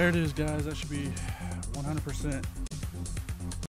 There it is, guys. That should be 100%